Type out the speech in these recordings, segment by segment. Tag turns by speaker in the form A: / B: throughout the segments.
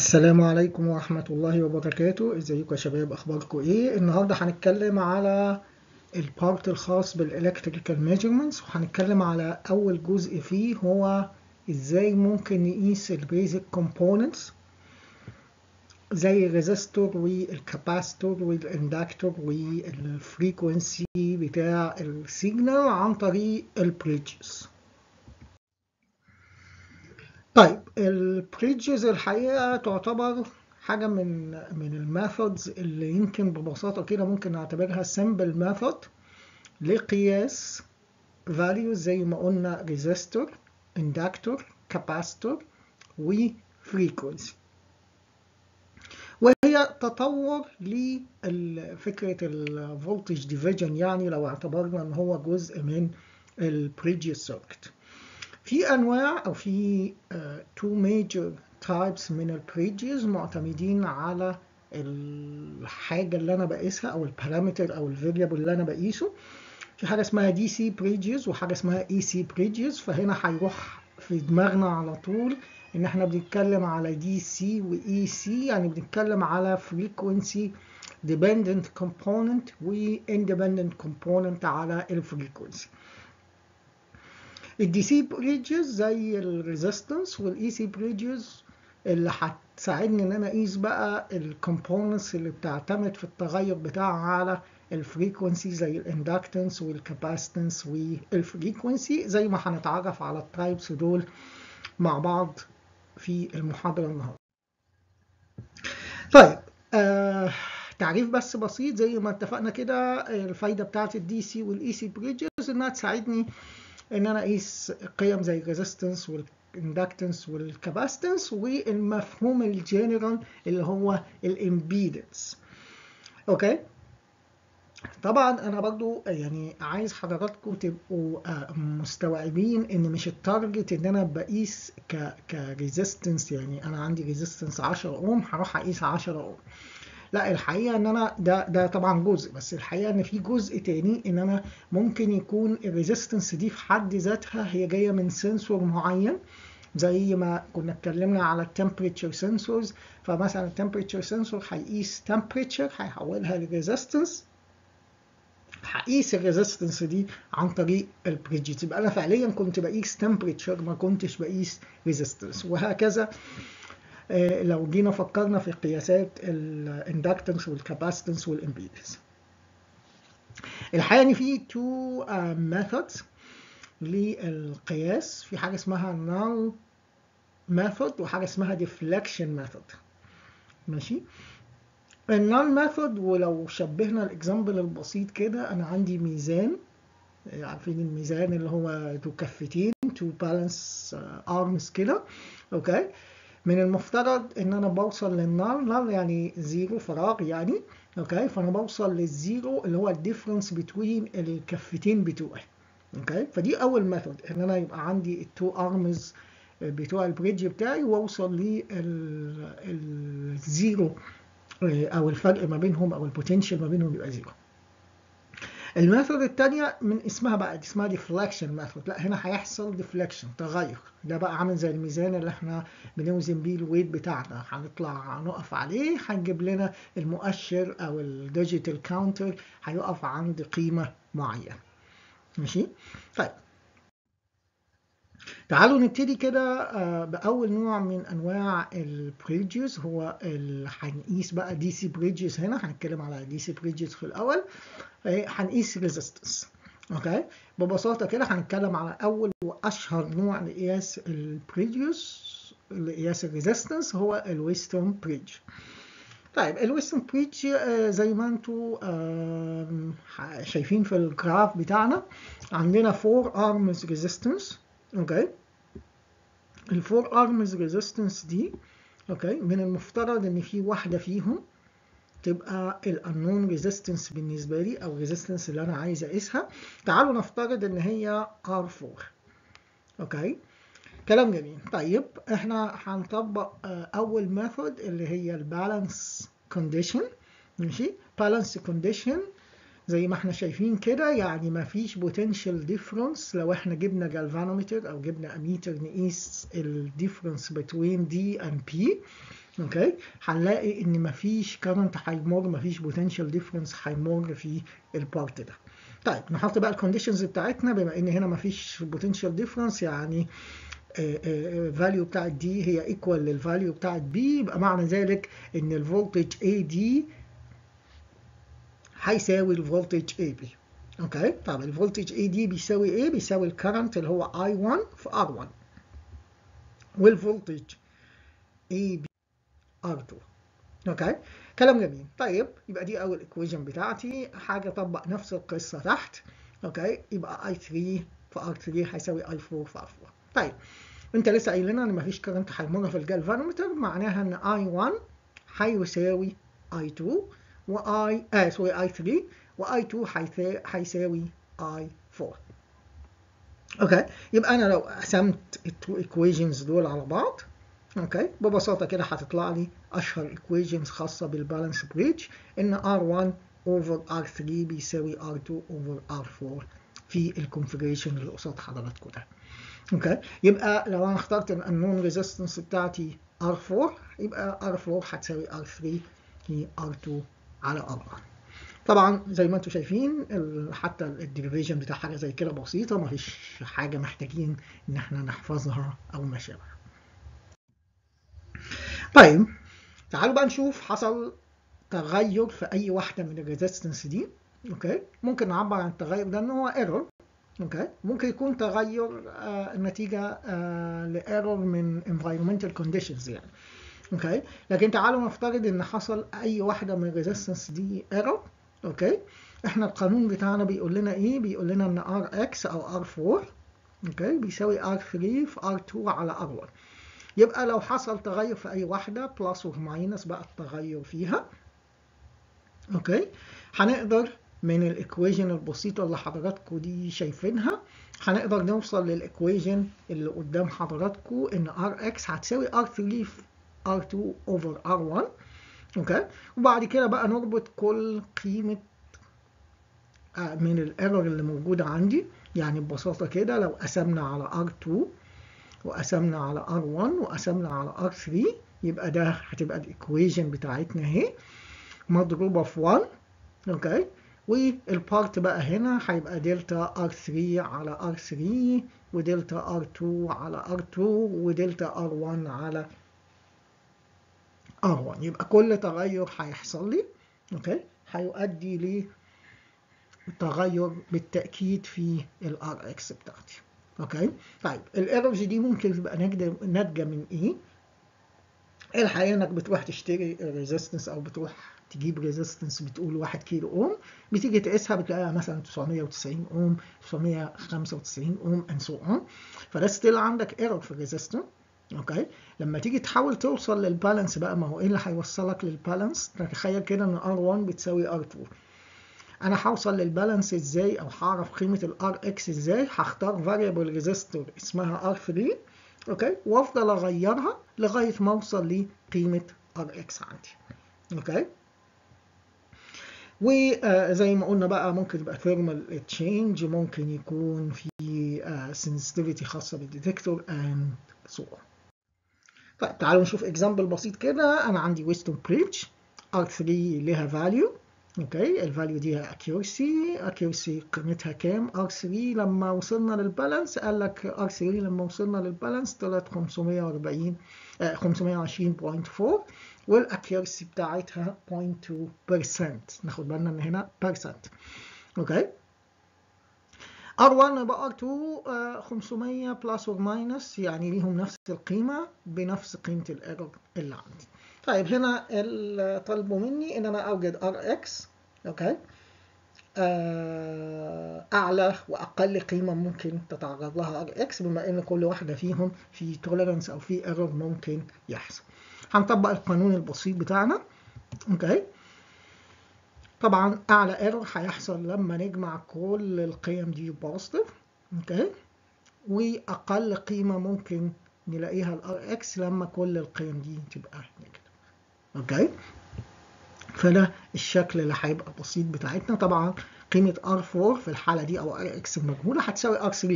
A: السلام عليكم ورحمة الله وبركاته. إزيكم يا شباب؟ أخباركم إيه؟ النهاردة هنتكلم على ال part الخاص بال electrical measurements وهنتكلم على أول جزء فيه هو إزاي ممكن نقيس ال basic components زي الريزستور والكاباستور والإندكتور والفريكونسي بتاع ال signal عن طريق ال bridges. طيب ال bridges الحقيقة تعتبر حاجة من من ال methods اللي يمكن ببساطة كده ممكن نعتبرها simple method لقياس values زي ما قلنا resistor, inductor, capacitor و frequency وهي تطور لفكرة ال voltage division يعني لو اعتبرنا إن هو جزء من ال bridges circuit في أنواع أو في two major types من ال bridges معتمدين على الحاجة اللي أنا بقيسها أو ال parameter أو ال variable اللي أنا بقيسه. في حاجة اسمها DC bridges وحاجة اسمها AC bridges فهنا هيروح في دماغنا على طول إن إحنا بنتكلم على DC و AC يعني بنتكلم على frequency dependent component و independent component على ال frequency ال DC bridges زي ال resistance وال AC bridges اللي هتساعدني إن أنا أقيس بقى ال components اللي بتعتمد في التغير بتاعها على ال frequency زي ال inductance وال capacitance وال frequency زي ما هنتعرف على ال types دول مع بعض في المحاضرة النهارده. طيب آه تعريف بس بسيط زي ما اتفقنا كده الفايدة بتاعت ال DC وال AC bridges إنها تساعدني إن أنا اقيس قيم زي ال resistance وال inductance وال capacitance والمفهوم الجنرال اللي هو ال impedance okay؟ طبعا أنا برضو يعني عايز حضراتكم تبقوا مستوعبين إن مش ال target إن أنا بقيس ك resistance يعني أنا عندي resistance 10 أوم هروح أقيس 10 أوم. لا الحقيقة إن أنا ده ده طبعا جزء بس الحقيقة إن في جزء تاني إن أنا ممكن يكون ال resistance دي في حد ذاتها هي جاية من sensor معين زي ما كنا اتكلمنا على ال temperature sensors فمثلا ال temperature sensor هيقيس temperature هيحولها ل resistance هقيس ال resistance دي عن طريق ال bridges يبقى أنا فعليا كنت بقيس temperature ما كنتش بقيس resistance وهكذا. لو جينا فكرنا في قياسات ال inductance وال capacitance وال impedance. الحقيقة إن في two methods للقياس. في حاجة اسمها null method وحاجة اسمها deflection method ماشي؟ ال null method ولو شبهنا ال example البسيط كده أنا عندي ميزان. عارفين الميزان اللي هو ذو كفتين two balance arms كده. okay؟ من المفترض إن أنا بوصل لل null، null يعني زيرو فراغ يعني okay؟ فأنا بوصل للزيرو اللي هو ال difference between الكفتين بتوعي okay؟ فدي أول method إن أنا يبقى عندي ال two arms بتوع ال bridge بتاعي وأوصل للزيرو أو الفرق ما بينهم أو ال potential ما بينهم يبقى زيرو ال method الثانية من اسمها بقى دي اسمها deflection method لا هنا هيحصل deflection تغير. ده بقى عامل زي الميزان اللي إحنا بنوزن بيه ال weight بتاعنا. هنطلع نقف عليه هنجيب لنا المؤشر أو ال digital counter هيقف عند قيمة معينة. ماشي؟ طيب. تعالوا نبتدي كده بأول نوع من أنواع ال bridges هو هنقيس بقى DC bridges هنا. هنتكلم على DC bridges في الأول. هنقيس resistance okay؟ ببساطة كده هنتكلم على أول وأشهر نوع لقياس ال bridges لقياس ال resistance هو ال Wheatstone bridge طيب ال Wheatstone bridge زي ما أنتم شايفين في ال graph بتاعنا عندنا 4 arms resistance okay ال four arms resistance دي okay من المفترض إن في واحدة فيهم تبقى ال unknown resistance بالنسبة لي أو ال resistance اللي أنا عايز أقيسها. تعالوا نفترض إن هي R4 okay كلام جميل. طيب إحنا هنطبق أول method اللي هي ال balance condition ماشي؟ balance condition زي ما إحنا شايفين كده يعني ما فيش potential difference لو إحنا جبنا جالفانومتر أو جبنا اميتر نقيس ال difference بين D and B okay هنلاقي إن مفيش current هيمر مفيش potential difference هيمر في ال part ده. طيب نحط بقى ال conditions بتاعتنا. بما إن هنا مفيش potential difference يعني value بتاعت D هي equal لل value بتاعت B يبقى معنى ذلك إن ال voltage AD هيساوي ال voltage AB okay طب ال voltage AD بيساوي إيه بيساوي ال current اللي هو I 1 في R 1 وال voltage AB R 2 okay كلام جميل. طيب يبقى دي أول equation بتاعتي. حاجة أطبق نفس القصة تحت. okay يبقى I 3 في R 3 هيساوي I 4 في R 4 طيب انت لسه قايل لنا إن مفيش current هيمر في الجالفانومتر معناها إن I 1 هيساوي I 2 و I آه sorry I 3 و I 2 هيساوي I 4 okay يبقى أنا لو قسمت ال two equations دول على بعض okay ببساطه كده هتطلع لي أشهر equations خاصة بال balance bridge. إن R1 over R3 بيساوي R2 over R4 في ال configuration اللي قصاد حضراتكم ده. okay يبقى لو أنا اخترت ال unknown resistance بتاعتي R4 يبقى R4 هتساوي R3 هي R2 على R1 طبعا زي ما أنتم شايفين حتى ال derivation بتاع حاجة زي كده بسيطة مفيش حاجة محتاجين إن إحنا نحفظها أو ما شابه طيب تعالوا بقى نشوف حصل تغير في أي واحدة من ال resistance دي. okay؟ ممكن نعبر عن التغير ده إن هو error okay؟ ممكن يكون تغير آه نتيجة آه ل error من environmental conditions يعني. okay لكن تعالوا نفترض إن حصل أي واحدة من ال resistance دي error okay إحنا القانون بتاعنا بيقول لنا إيه؟ بيقول لنا إن R X أو R 4 okay بيساوي R 3 في R 2 على R 1 يبقى لو حصل تغير في أي واحدة plus or minus بقى التغير فيها. okay هنقدر من ال equation البسيطة اللي حضراتكم دي شايفينها هنقدر نوصل لل equation اللي قدام حضراتكم إن R X هتساوي R 3 في R 2 over R 1 okay وبعد كده بقى نربط كل قيمة من ال error اللي موجودة عندي. يعني ببساطة كده لو قسمنا على R 2 وقسمنا على R1 وقسمنا على R3 يبقى ده هتبقى ال equation بتاعتنا اهي. مضروبة في 1 okay وال part بقى هنا هيبقى delta R3 على R3 و delta R2 على R2 و delta R1 على R1 يبقى كل تغير هيحصل لي okay؟ هيؤدي لتغير بالتأكيد في ال Rx بتاعتي okay؟ طيب ال errors دي ممكن تبقى ناتجة من إيه؟ الحقيقة إنك بتروح تشتري resistance أو بتروح تجيب ريزيستنس بتقول 1 كيلو أوم بتيجي تقيسها بتلاقيها مثلا 990 أوم 995 أوم and so on فده still عندك error في ال resistor okay؟ لما تيجي تحاول توصل لل balance بقى ما هو إيه اللي هيوصلك لل balance؟ تتخيل كده إن R1 بتساوي R2 أنا هوصل لل balance إزاي؟ أو هعرف قيمة ال R X إزاي؟ هختار variable resistor اسمها R 3 okay؟ وأفضل أغيرها لغاية ما أوصل لقيمة R X عندي okay؟ وزي ما قلنا بقى ممكن يبقى thermal change ممكن يكون في sensitivity خاصة بال detector and so طيب تعالوا نشوف example بسيط كده. أنا عندي Wheatstone bridge R 3 ليها value okay ال value دي accuracy. accuracy قيمتها كام؟ R3 لما وصلنا لل balance قال لك R3 لما وصلنا لل balance طلعت 540 آه 520.4 وال accuracy بتاعتها 0.2% ناخد بالنا إن هنا percent. okay R1 يبقى R2 آه 500 plus or minus يعني ليهم نفس القيمة بنفس قيمة ال error اللي عندي. طيب هنا طلبوا مني إن أنا أوجد X okay؟ أعلى وأقل قيمة ممكن تتعرض لها X بما إن كل واحدة فيهم في tolerance أو في error ممكن يحصل. هنطبق القانون البسيط بتاعنا okay؟ طبعا أعلى error هيحصل لما نجمع كل القيم دي positive okay؟ وأقل قيمة ممكن نلاقيها ال R X لما كل القيم دي تبقى negative okay؟ فده الشكل اللي هيبقى بسيط بتاعتنا. طبعا قيمة R4 في الحالة دي أو Rx المجهولة هتساوي R3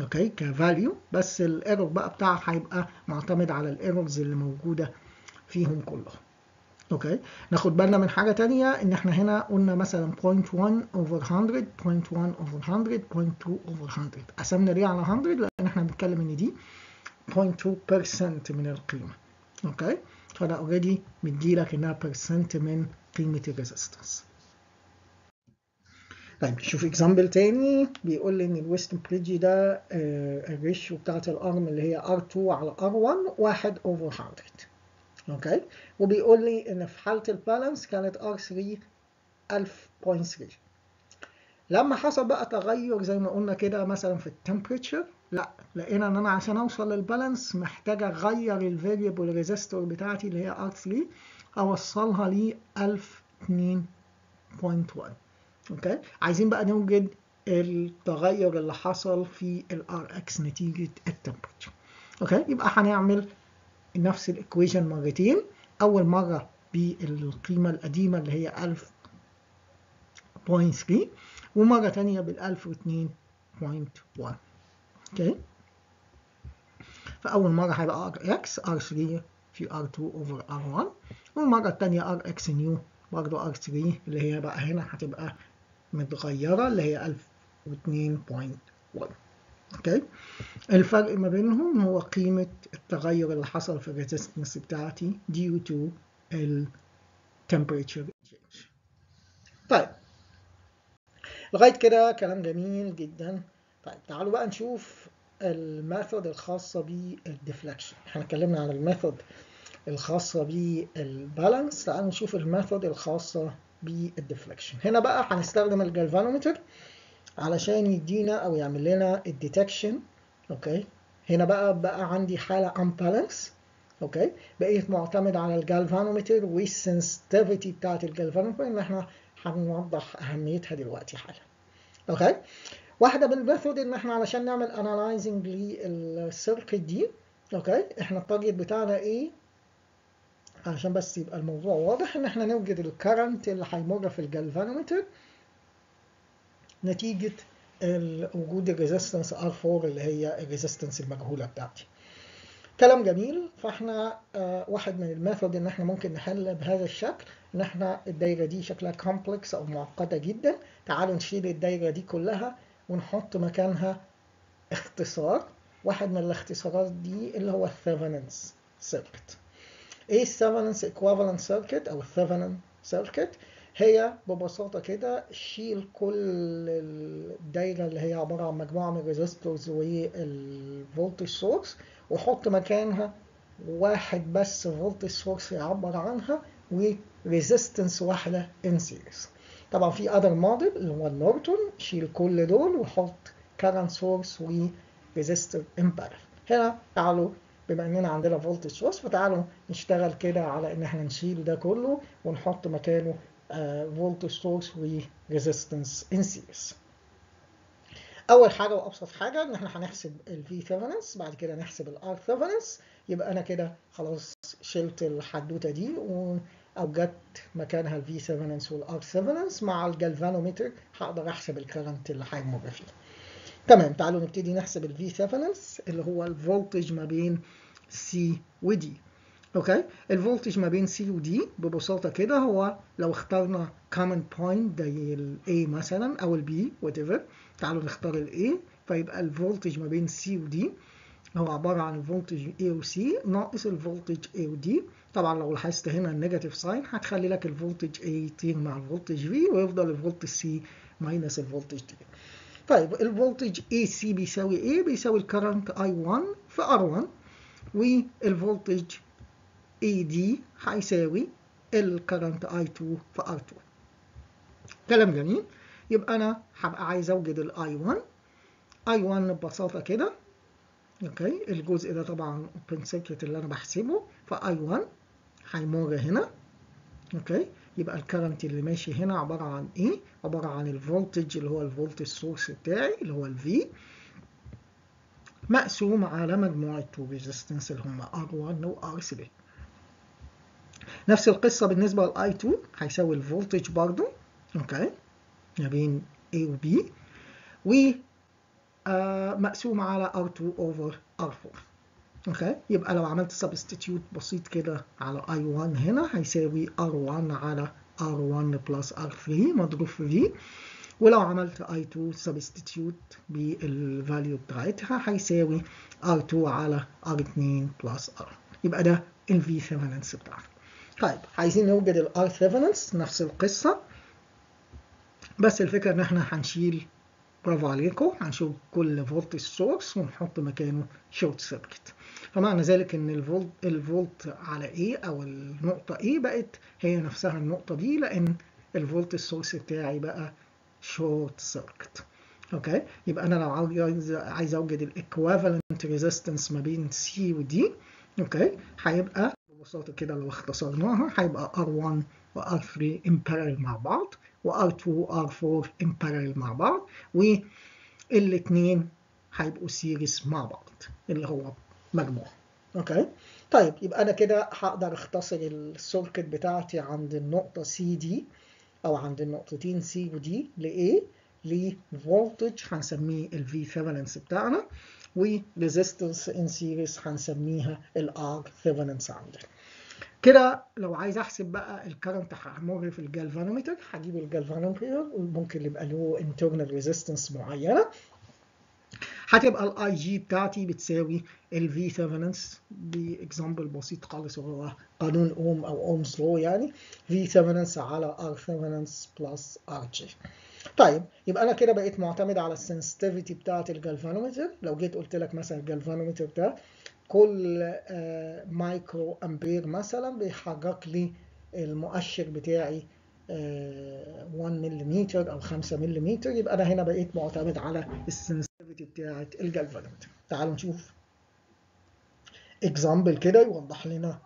A: okay؟ ك value بس ال error بقى بتاعها هيبقى معتمد على ال errors اللي موجودة فيهم كلهم. okay ناخد بالنا من حاجة تانية إن إحنا هنا قلنا مثلا 0.1 over 100 0.1 over 100 0.2 over 100 قسمنا ليه على 100 لأن إحنا بنتكلم إن دي 0.2% من القيمة. okay فانا already مديلك إنها percent من قيمة ال resistance طيب نشوف example تاني بيقول لي إن ال Wheatstone bridge ده آه ال ratio بتاعت ال arm اللي هي R2 على R1 1 over 100 okay وبيقول لي ان في حاله ال balance كانت R3 1000.3 لما حصل بقى تغير زي ما قلنا كده مثلا في ال temperature لا لقينا إن أنا عشان أوصل لل balance محتاج أغير ال variable resistor بتاعتي اللي هي R3 أوصلها ل 1002.1 okay عايزين بقى نوجد التغير اللي حصل في ال R X نتيجة ال temperature okay يبقى هنعمل نفس ال equation مرتين. أول مرة بالقيمة القديمة اللي هي 1000.3 ومرة ثانية بال 1002.1 okay فأول مرة هيبقى ار إكس ار 3 في ار 2 اوفر ار 1 والمرة الثانية RX new برضه R3 اللي هي بقى هنا هتبقى متغيرة اللي هي 1002.1 okay الفرق ما بينهم هو قيمة التغير اللي حصل في ال resistance بتاعتي due to ال temperature change. طيب. لغاية كده كلام جميل جدا. طيب تعالوا بقى نشوف ال method الخاصة بال deflection إحنا اتكلمنا عن ال method الخاصة بال balance تعالوا نشوف ال method الخاصة بال deflection هنا بقى هنستخدم الجالفانومتر علشان يدينا أو يعمل لنا ال detection okay؟ هنا بقى بقى عندي حالة imbalance okay؟ بقيت معتمد على ال galvanometer وال sensitivity بتاعت الجالفانومتر ان إحنا هنوضح أهميتها دلوقتي حالا. okay؟ واحدة بال method إن إحنا علشان نعمل analyzing لل circuit دي okay؟ إحنا ال target بتاعنا إيه علشان بس يبقى الموضوع واضح إن إحنا نوجد ال current اللي هيمر في الجالفانومتر نتيجة وجود ال resistance R4 اللي هي ال resistance المجهولة بتاعتي. كلام جميل. فاحنا آه واحد من ال method إن إحنا ممكن نحل بهذا الشكل. إن إحنا الدايرة دي شكلها complex أو معقدة جدا. تعالوا نشيل الدايرة دي كلها ونحط مكانها اختصار. واحد من الاختصارات دي اللي هو ال Thevenin's circuit إيه ال Thevenin's equivalent circuit أو ال Thevenin circuit هي ببساطة كده شيل كل الدايرة اللي هي عبارة عن مجموعة من ال resistors وال voltage source وحط مكانها واحد بس voltage source يعبر عنها و resistance واحدة in series طبعا في other model اللي هو ال Norton شيل كل دول وحط current source و resistor in parallel هنا تعالوا بما إننا عندنا voltage source فتعالوا نشتغل كده على إن إحنا نشيل ده كله ونحط مكانه voltage source و resistance in series أول حاجة وأبسط حاجة إن إحنا هنحسب ال V Thevenin's بعد كده نحسب ال R Thevenin's يبقى أنا كده خلاص شلت الحدوتة دي واوجدت مكانها ال V Thevenin's وال R Thevenin's مع الجالفانومتر هقدر أحسب ال current اللي هيمر فيه تمام تعالوا نبتدي نحسب ال V Thevenin's اللي هو ال voltage ما بين C و D okay ال voltage ما بين C و D ببساطه كده هو لو اخترنا common point زي ال A مثلا أو ال B whatever. تعالوا نختار ال A فيبقى ال voltage ما بين C و D هو عباره عن ال voltage A و C ناقص ال voltage A و D. طبعا لو لاحظت هنا ال negative sign هتخلي لك ال voltage A يطير مع ال voltage V ويفضل ال voltage C minus ال voltage D طيب ال voltage AC بيساوي إيه؟ بيساوي ال current I1 في R1 وال voltage AD هيساوي ال current I2 في R2 كلام جميل. يبقى أنا هبقى عايز أوجد ال I1 I1 ببساطة كده. okay. الجزء ده طبعا open circuit اللي أنا بحسبه. ف I1 هيمر هنا. okay. يبقى ال current اللي ماشي هنا عبارة عن إيه؟ عبارة عن ال voltage اللي هو ال voltage source بتاعي اللي هو ال V مقسوم على مجموعة two resistance اللي هم R1 و R3 نفس القصة بالنسبة ل I2 هيساوي ال voltage برضو. okay ما بين A و B. و آه مقسوم على R2 over R4 okay يبقى لو عملت substitute بسيط كده على I1 هنا هيساوي R1 على R1 plus R3 مضروب في V. ولو عملت I2 substitute بال value بتاعتها هيساوي R2 على R2 plus R. يبقى ده ال V Thevenin's بتاعنا طيب عايزين نوجد ال R Thevenin's نفس القصة. بس الفكرة إن إحنا هنشيل برافو عليكم هنشوف كل volt source ونحط مكانه short circuit فمعنى ذلك إن ال volt ال volt على A أو النقطة A بقت هي نفسها النقطة دي لأن ال volt ال source بتاعي بقى short circuit okay؟ يبقى أنا لو عايز عايز أوجد ال equivalent resistance ما بين C و D okay؟ هيبقى ببساطة كده لو اختصرناها هيبقى R1 و R3 in parallel مع بعض و R2 و R4 in parallel مع بعض والاثنين هيبقوا series مع بعض اللي هو مجموع okay طيب يبقى أنا كده هقدر أختصر ال circuit بتاعتي عند النقطة سي دي أو عند النقطتين C و D لإيه؟ ل voltage هنسميه ال V Thevenin's بتاعنا. و resistance in series هنسميها ال R Thevenin's عندنا كده لو عايز أحسب بقى ال current اللي هيمر في الجالفانومتر هجيب الجالفانومتر ممكن يبقى له internal resistance معينة. هتبقى ال IG بتاعتي بتساوي ال V Thevenin's ب example بسيط خالص وهو قانون اوم أو Ohm's law يعني. V Thevenin's على R Thevenin's plus RG طيب يبقى أنا كده بقيت معتمد على ال sensitivity بتاعه الجالفانومتر لو جيت قلت لك مثلا الجالفانومتر ده كل آه مايكرو أمبير مثلا بيحرك لي المؤشر بتاعي 1 ملم أو 5 ملم يبقى أنا هنا بقيت معتمد على ال sensitivity بتاعه الجالفانومتر تعالوا نشوف. example كده يوضح لنا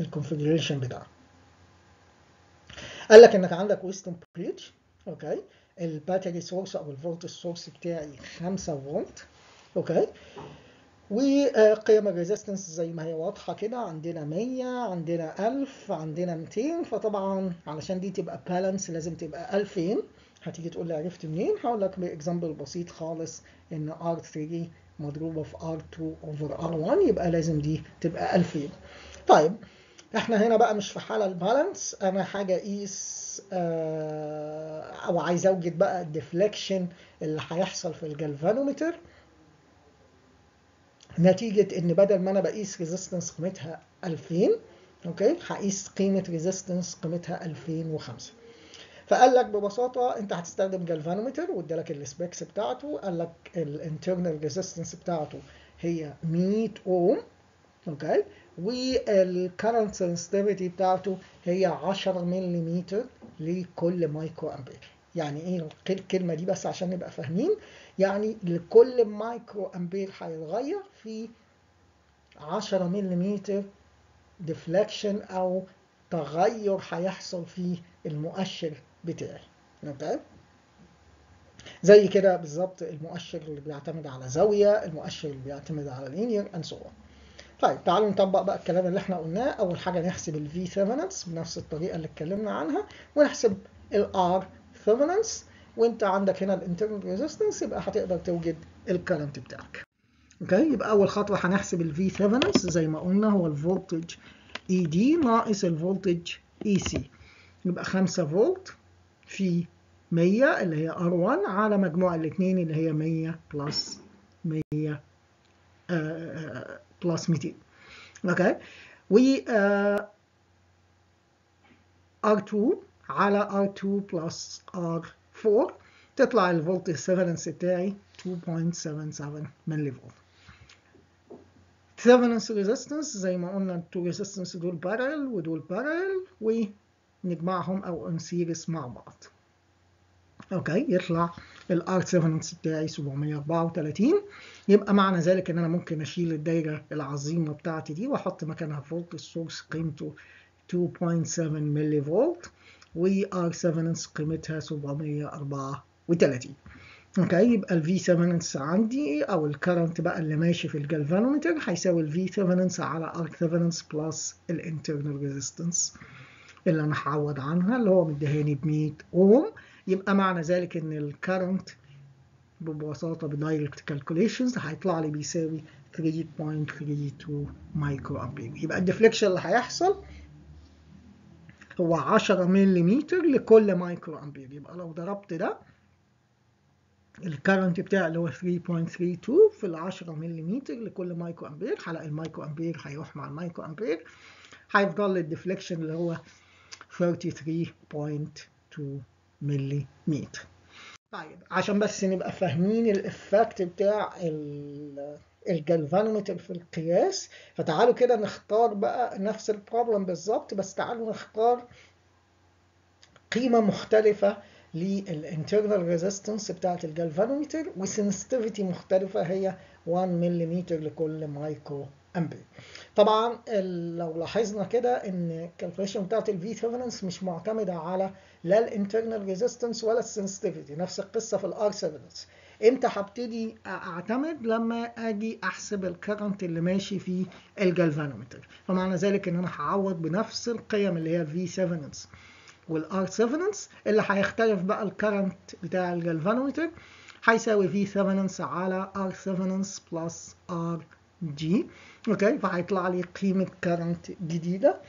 A: ال configuration بتاعه. قال لك إنك عندك ويتستون bridge okay ال battery source أو ال volt source بتاعي 5 فولت okay وقيم ال resistance زي ما هي واضحة كده. عندنا 100 عندنا 1000 عندنا 200 فطبعا علشان دي تبقى balance لازم تبقى 2000 هتيجي تقول لي عرفت منين؟ هقول لك ب example بسيط خالص إن R3 مضروبة في R2 over R1 يبقى لازم دي تبقى 2000 طيب. إحنا هنا بقى مش في حالة ال balance أنا حاجة اقيس آه أو عايز اوجد بقى ال deflection اللي هيحصل في الجالفانومتر نتيجة إن بدل ما أنا بقيس resistance قيمتها 2000 okay? هقيس قيمة resistance قيمتها 2005 فقال لك ببساطة أنت هتستخدم جالفانومتر وادالك ال specs بتاعته. قال لك ال internal resistance بتاعته هي 100 أوم okay? وال current sensitivity بتاعته هي 10 ملم لكل مايكرو امبير يعني إيه الكلمة دي بس عشان نبقى فاهمين؟ يعني لكل مايكرو امبير هيتغير في 10 ملم deflection أو تغير هيحصل في المؤشر بتاعي. Okay زي كده بالظبط المؤشر اللي بيعتمد على زاوية المؤشر اللي بيعتمد على linear and so طيب تعالوا نطبق بقى الكلام اللي إحنا قلناه. أول حاجة نحسب ال V Thevenin's بنفس الطريقة اللي اتكلمنا عنها ونحسب ال R Thevenin's وانت عندك هنا ال internal resistance يبقى هتقدر توجد ال current بتاعك. Okay? يبقى أول خطوة هنحسب ال V Thevenin's زي ما قلنا هو ال voltage AD ناقص ال voltage AC يبقى 5 فولت في 100 اللي هي R1 على مجموع الاثنين اللي هي 100 plus 100 plus 200 okay و R2 على R2 plus R4 تطلع ال volt ال Thevenin's بتاعي 2.77 ملي فولت Thevenin's resistance زي ما قلنا ال two resistance دول parallel ودول parallel ونجمعهم أو in series مع بعض okay يطلع ال R Thevenin's بتاعي 734 يبقى معنى ذلك إن أنا ممكن أشيل الدايرة العظيمة بتاعتي دي وأحط مكانها volt ال source قيمته 2.7 ملي فولت و R Thevenin's قيمتها 734 okay? يبقى ال V Thevenin's عندي أو ال current بقى اللي ماشي في الجالفانومتر هيساوي ال V Thevenin's على R Thevenin's plus ال internal resistance اللي أنا هعوض عنها اللي هو مديهاني ب 100 أوم. يبقى معنى ذلك إن ال current ببساطة ب direct calculations هيطلع لي بيساوي 3.32 مايكرو امبير يبقى ال deflection اللي هيحصل هو 10 ملم لكل مايكرو امبير يبقى لو ضربت ده ال current بتاعي اللي هو 3.32 في ال 10 ملم لكل مايكرو امبير هلاقي المايكرو امبير هيروح مع المايكرو امبير هيفضل ال deflection اللي هو 33.2 ملم طيب عشان بس نبقى فاهمين ال effect بتاع الجلفانومتر في القياس فتعالوا كده نختار بقى نفس ال problem بالظبط بس تعالوا نختار قيمة مختلفة لل internal resistance بتاعت الجلفانومتر و sensitivity مختلفة هي 1 ملم لكل مايكرو امبير طبعا لو لاحظنا كده إن ال calculation بتاعت ال V Thevenin's مش معتمدة على لا ال internal resistance ولا ال sensitivity نفس القصة في ال R Thevenin's إمتى هبتدي أعتمد؟ لما آجي أحسب ال current اللي ماشي في الجلفانومتر فمعنى ذلك إن أنا هعوض بنفس القيم اللي هي V Thevenin's وال R Thevenin's اللي هيختلف بقى ال current بتاع الجلفانومتر هيساوي V Thevenin's على R Thevenin's plus RG okay فهيطلع لي قيمة current جديدة.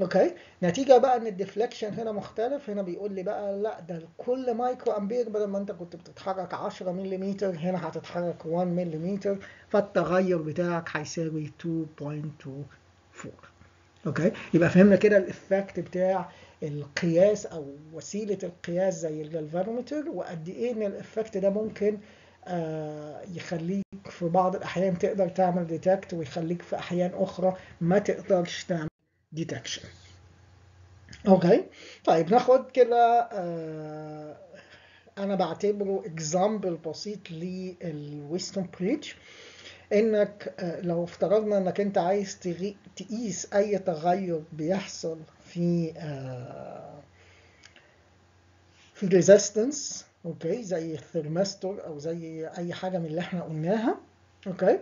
A: Okay نتيجة بقى إن ال deflection هنا مختلف. هنا بيقول لي بقى لا ده كل مايكرو امبير بدل ما أنت كنت بتتحرك 10 ملم هنا هتتحرك 1 ملم فالتغير بتاعك هيساوي 2.24 okay يبقى فهمنا كده ال effect بتاع القياس أو وسيلة القياس زي الجلفانومتر وقد إيه إن ال effect ده ممكن آه يخليك في بعض الأحيان تقدر تعمل detect ويخليك في أحيان أخرى ما تقدرش تعمل detection okay طيب ناخد كده آه أنا بعتبره example بسيط لل Wheatstone bridge إنك آه لو افترضنا إنك أنت عايز تقيس أي تغير بيحصل في آه في resistance okay؟ زي ال thermistor أو زي أي حاجة من اللي إحنا قلناها. okay؟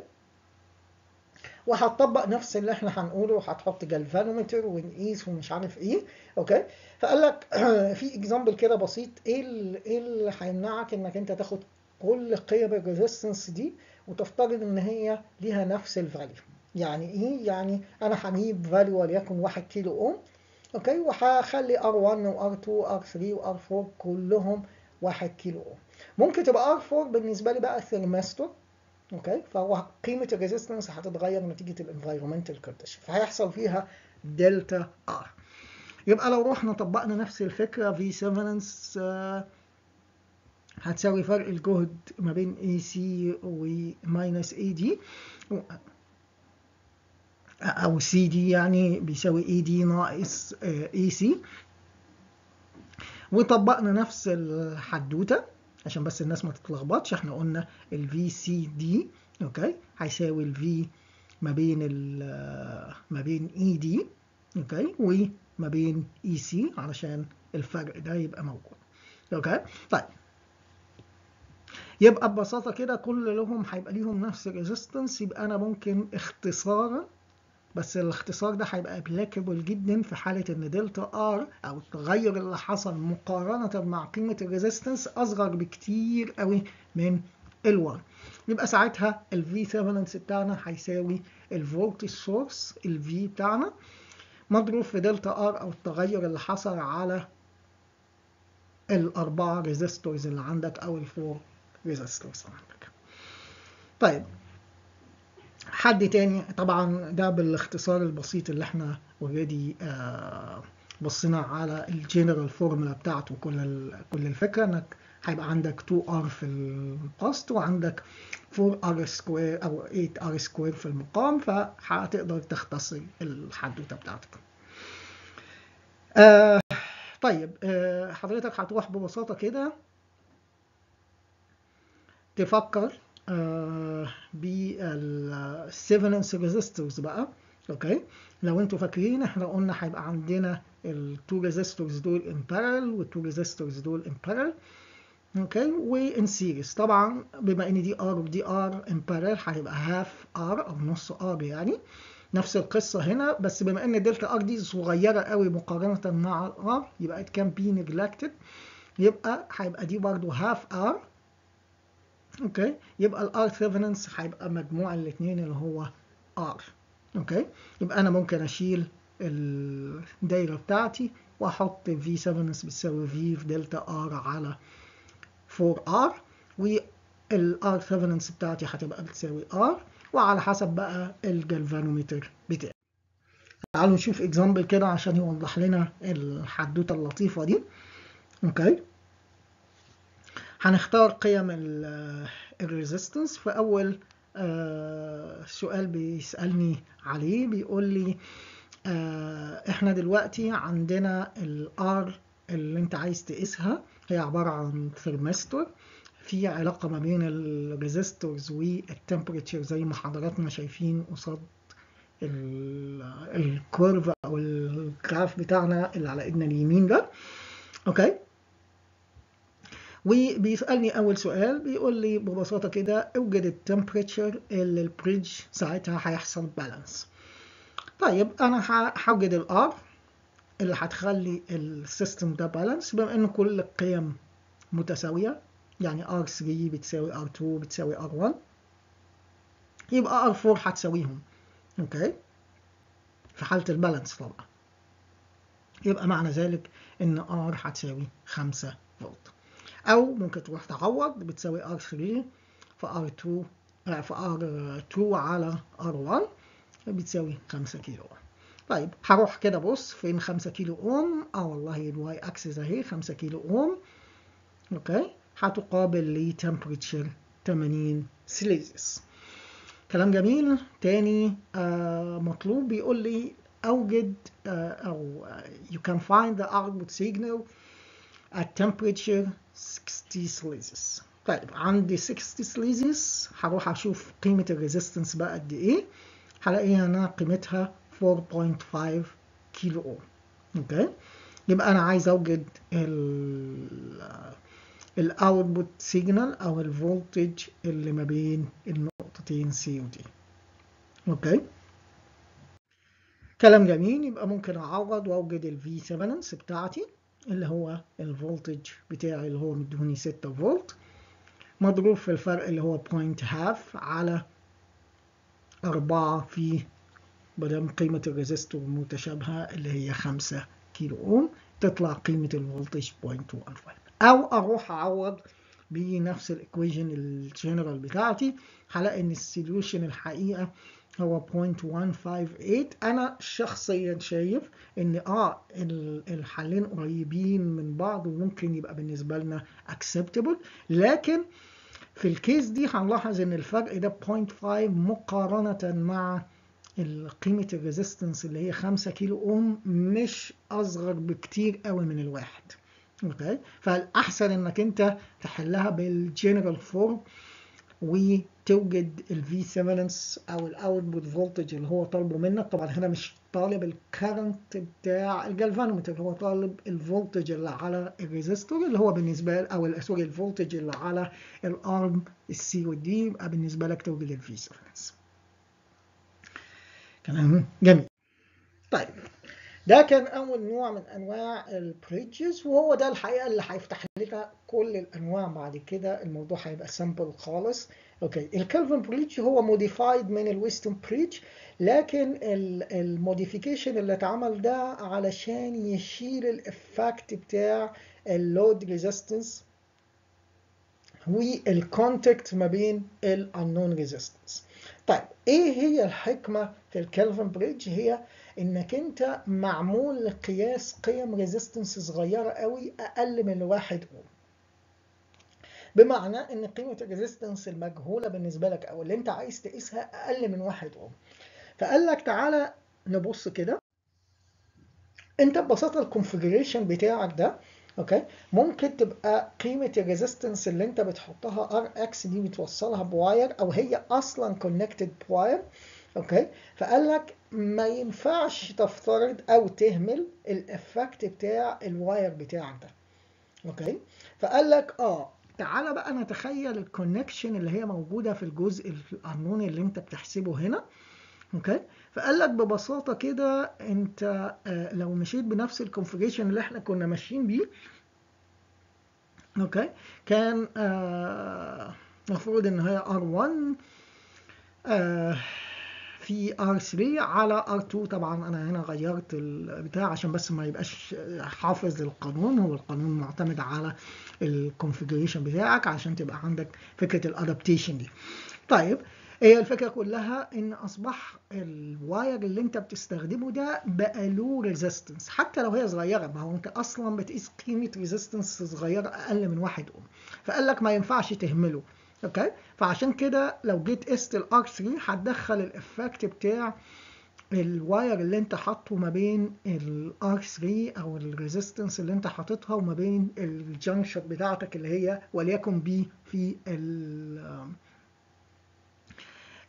A: وهتطبق نفس اللي إحنا هنقوله وهتحط جلفانومتر ونقيس ومش عارف إيه. okay؟ فقال لك في example كده بسيط إيه إيه اللي هيمنعك إنك أنت تاخد كل قيم ال resistance دي وتفترض إن هي ليها نفس ال value يعني إيه؟ يعني أنا هجيب value وليكن 1 kilo ohm. okay؟ وهخلي R1 وR2 وR3 وR4 كلهم 1 kilo. ohm ممكن تبقى R4 بالنسبة لي بقى thermistor okay فهو قيمة ال resistance هتتغير نتيجة ال environmental condition فهيحصل فيها delta R يبقى لو رحنا طبقنا نفس الفكرة في Thevenin's هتساوي فرق الجهد ما بين AC و minus AD أو سي دي يعني بيساوي AD ناقص AC وطبقنا نفس الحدوتة عشان بس الناس ما تتلخبطش. إحنا قلنا CD okay؟ هيساوي ال V ما بين ال ما بين D okay؟ وما بين C علشان الفرق ده يبقى موجود okay؟ طيب. يبقى ببساطة كده كل لهم هيبقى ليهم نفس ال resistance يبقى أنا ممكن اختصارا بس الاختصار ده هيبقى applicable جدا في حالة إن delta R أو التغير اللي حصل مقارنة مع قيمة ال resistance أصغر بكتير قوي من ال1 يبقى ساعتها ال V Thevenin's بتاعنا هيساوي ال voltage source ال V بتاعنا. مضروب في delta R أو التغير اللي حصل على الاربعه resistors اللي عندك أو ال four resistors عندك. طيب حد تاني طبعا ده بالاختصار البسيط اللي إحنا already آه بصينا على ال general formula بتاعته كل كل الفكرة انك هيبقى عندك 2 R في البسط وعندك 4 R square أو 8 R square في المقام فهتقدر تختصر الحدوتة بتاعتك. آه طيب آه حضرتك هتروح ببساطة كده تفكر آه بال Thevenin's resistors بقى. okay؟ لو أنتوا فاكرين إحنا قلنا هيبقى عندنا ال two resistors دول in parallel وال two resistors دول in parallel okay؟ و in series طبعا بما إن دي R ودي R in parallel هيبقى half R أو نص R يعني. نفس القصة هنا بس بما إن delta R دي صغيرة قوي مقارنة مع R يبقى it can be neglected. يبقى هيبقى دي برضو half R okay؟ يبقى ال R Thevenin's هيبقى مجموع الاثنين اللي هو R okay؟ يبقى أنا ممكن أشيل الدايرة بتاعتي وأحط V Thevenin's بتساوي V في delta R على 4 R وال R Thevenin's بتاعتي هتبقى بتساوي R وعلى حسب بقى الجلفانومتر بتاعي. تعالوا نشوف example كده عشان يوضح لنا الحدوتة اللطيفة دي. okay؟ هنختار قيم ال resistance اول آه سؤال بيسألني عليه بيقول لي آه إحنا دلوقتي عندنا ال R اللي أنت عايز تقيسها هي عبارة عن thermistor في علاقة ما بين ال resistors وال temperature زي ما حضراتنا شايفين قصاد ال curve أو ال graph بتاعنا اللي على إيدنا اليمين ده. okay وبيسألني أول سؤال بيقول لي ببساطة كده أوجد ال temperature اللي ال bridge ساعتها هيحصل balance طيب أنا هوجد ال R اللي هتخلي ال system ده balance بما إن كل القيم متساوية يعني R3 بتساوي R2 بتساوي R1 يبقى R4 هتساويهم. okay؟ في حالة ال balance طبعا. يبقى معنى ذلك إن R هتساوي 5 فولت. أو ممكن تروح تعوض بتساوي R3 في R2 في R2 على R1 بتساوي 5 kilo. ohm طيب هروح كده بص فين 5 kilo ohm؟ آه والله ال Y axis أهي 5 kilo ohm. okay هتقابل ل temperature 80 سيليزيوس كلام جميل. تاني آه مطلوب بيقول لي أوجد آه أو you can find the output signal at temperature 60 سيليزيوس طيب عندي 60 سيليزيوس هروح أشوف قيمة ال resistance بقى قد إيه. هلاقيها انها قيمتها 4.5 kilo ohm okay يبقى أنا عايز أوجد ال output signal أو ال voltage اللي ما بين النقطتين C و D okay كلام جميل. يبقى ممكن أعوض وأوجد ال V Thevenin's بتاعتي. اللي هو ال voltage بتاعي اللي هو مديهوني 6 فولت. مضروب في الفرق اللي هو point half على 4 في بدل قيمة ال resistor المتشابهة اللي هي 5 kilo ohm تطلع قيمة ال voltage 0.15 أو أروح أعوض بنفس ال equation ال general بتاعتي هلاقي إن ال solution الحقيقة هو 0.158 أنا شخصيا شايف إن آه الحلين قريبين من بعض وممكن يبقى بالنسبة لنا acceptable. لكن في ال case دي هنلاحظ إن الفرق ده 0.5 مقارنة مع قيمه ال resistance اللي هي 5 kilo ohm مش أصغر بكتير قوي من الواحد. okay فالأحسن إنك أنت تحلها بال general form وتوجد ال V Thevenin's أو ال output voltage اللي هو طالبه منك. طبعا هنا مش طالب ال current بتاع الجلفانومتر هو طالب ال voltage اللي على ال resistor اللي هو بالنسبة أو sorry ال voltage اللي على ال arm ال C وال D يبقى بالنسبة لك توجد ال V Thevenin's كلام جميل. طيب ده كان أول نوع من أنواع ال bridges وهو ده الحقيقة اللي هيفتح لنا كل الأنواع. بعد كده الموضوع هيبقى simple خالص. okay ال Kelvin bridge هو modified من ال Wheatstone bridge لكن ال modification اللي اتعمل ده علشان يشيل ال effect بتاع ال lead resistance وال contact ما بين ال unknown resistance طيب إيه هي الحكمة في ال Kelvin bridge هي إنك أنت معمول لقياس قيم resistance صغيرة قوي أقل من واحد اوم بمعنى إن قيمة ال resistance المجهولة بالنسبة لك أو اللي أنت عايز تقيسها أقل من واحد أوم. فقال لك تعالى نبص كده. أنت ببساطة ال configuration بتاعك ده okay ممكن تبقى قيمة ال resistance اللي أنت بتحطها R X دي بتوصلها ب wire أو هي أصلا connected ب wire okay. فقال لك ما ينفعش تفترض أو تهمل ال effect بتاع ال wire بتاعك ده okay. فقال لك آه تعالى بقى نتخيل ال connection اللي هي موجودة في الجزء القانوني اللي انت بتحسبه هنا. okay فقال لك ببساطة كده انت آه لو مشيت بنفس ال configuration اللي إحنا كنا ماشيين بيه okay كان آه المفروض ان هي R1 آه في R3 على R2 طبعا أنا هنا غيرت البتاع عشان بس ما يبقاش حافظ للقانون هو القانون معتمد على ال configuration بتاعك عشان تبقى عندك فكرة ال adaptation دي. طيب هي الفكرة كلها إن أصبح ال wire اللي أنت بتستخدمه ده بقى له resistance حتى لو هي صغيرة ما هو أنت أصلا بتقيس قيمة resistance صغيرة أقل من واحد أوم. فقال لك ما ينفعش تهمله. okay؟ فعشان كده لو جيت قست ال R 3 هتدخل ال effect بتاع ال wire اللي أنت حاطه ما بين ال R 3 أو ال resistance اللي أنت حاططها وما بين ال junction بتاعتك اللي هي وليكن P في